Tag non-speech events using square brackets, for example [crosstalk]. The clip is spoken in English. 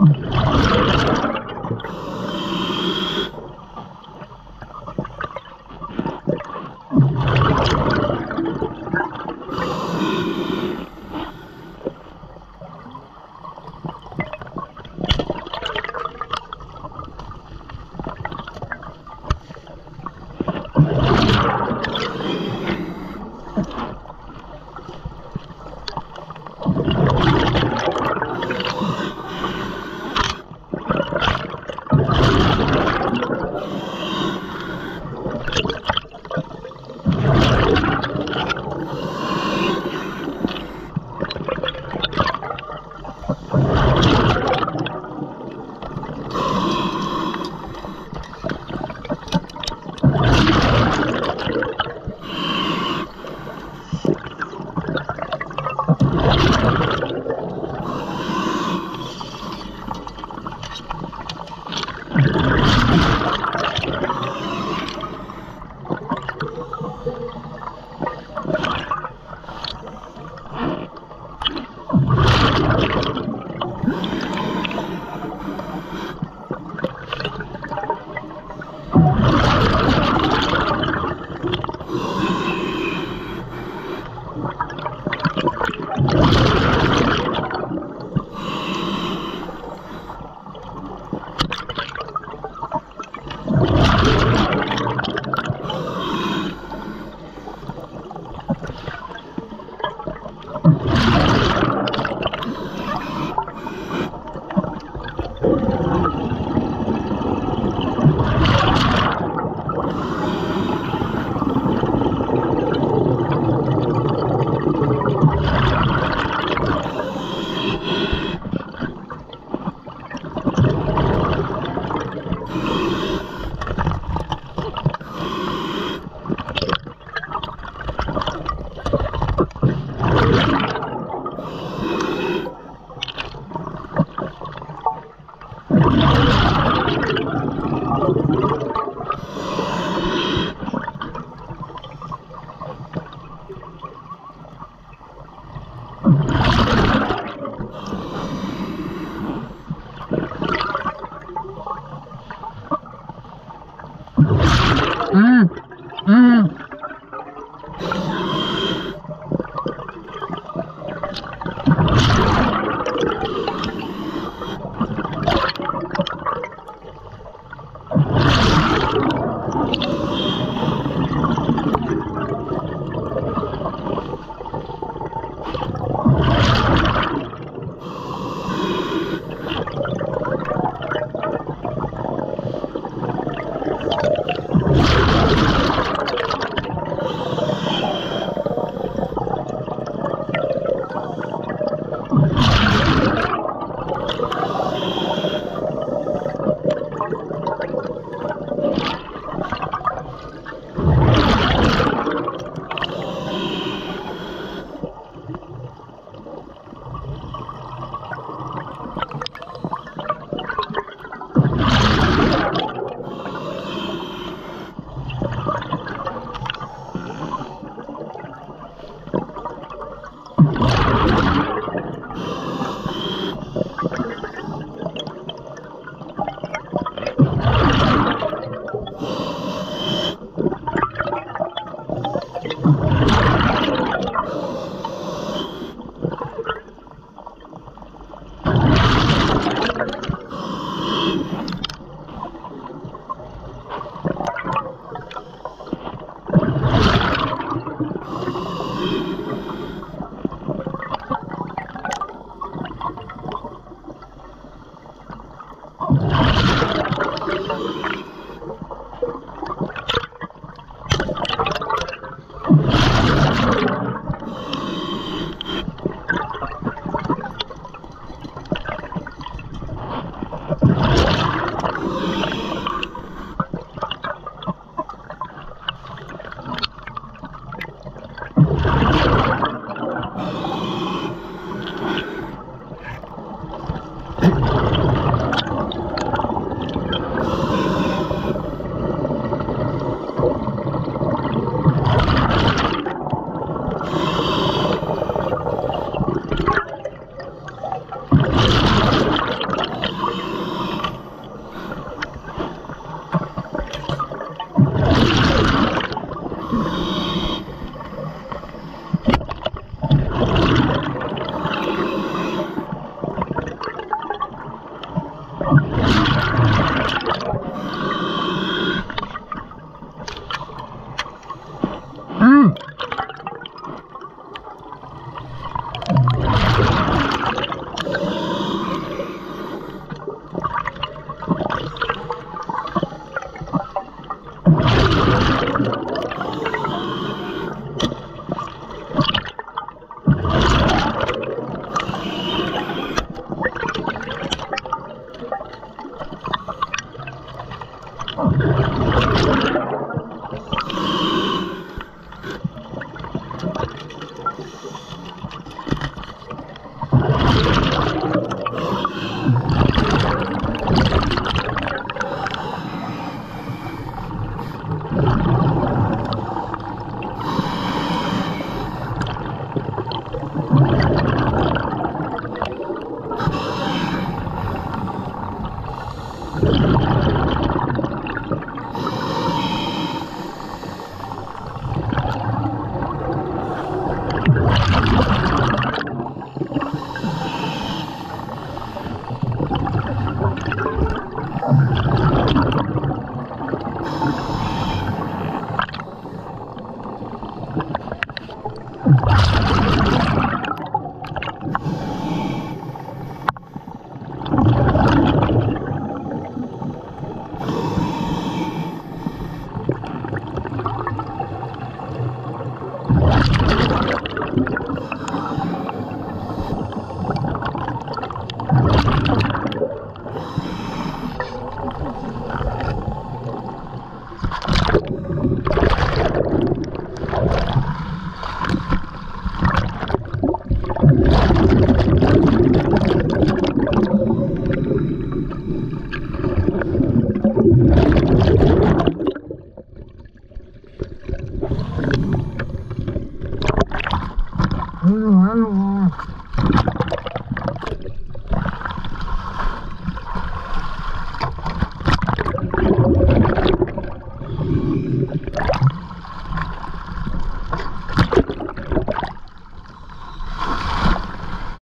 Mm-hmm. Mm-hmm. Oh. Oh, [laughs]